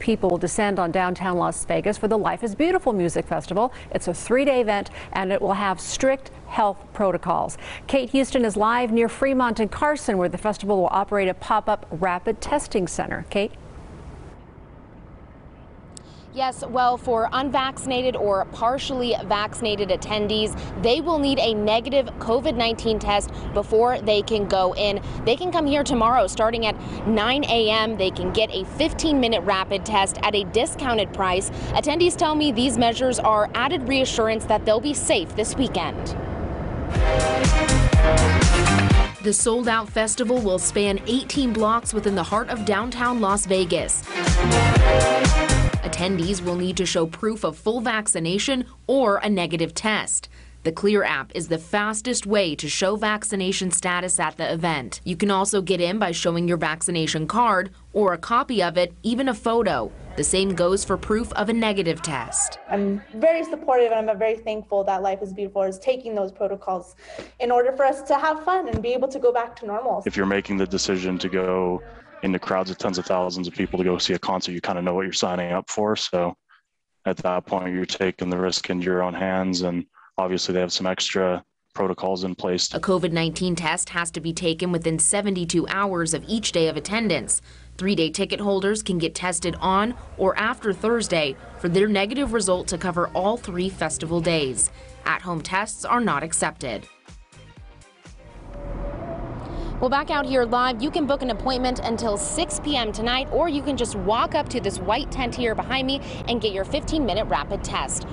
People will descend on downtown Las Vegas for the Life is Beautiful Music Festival. It's a three day event and it will have strict health protocols. Kate Houston is live near Fremont and Carson, where the festival will operate a pop up rapid testing center. Kate? Yes, well, for unvaccinated or partially vaccinated attendees, they will need a negative COVID 19 test before they can go in. They can come here tomorrow starting at 9 a.m. They can get a 15 minute rapid test at a discounted price. Attendees tell me these measures are added reassurance that they'll be safe this weekend. The sold out festival will span 18 blocks within the heart of downtown Las Vegas. Attendees will need to show proof of full vaccination or a negative test. The Clear app is the fastest way to show vaccination status at the event. You can also get in by showing your vaccination card or a copy of it, even a photo. The same goes for proof of a negative test. I'm very supportive and I'm very thankful that Life is Beautiful is taking those protocols in order for us to have fun and be able to go back to normal. If you're making the decision to go into crowds of tens of thousands of people to go see a concert, you kind of know what you're signing up for. So at that point, you're taking the risk into your own hands. And obviously, they have some extra protocols in place. A COVID 19 test has to be taken within 72 hours of each day of attendance. Three day ticket holders can get tested on or after Thursday for their negative result to cover all three festival days. At home tests are not accepted. Well, back out here live, you can book an appointment until 6 p.m. tonight, or you can just walk up to this white tent here behind me and get your 15 minute rapid test.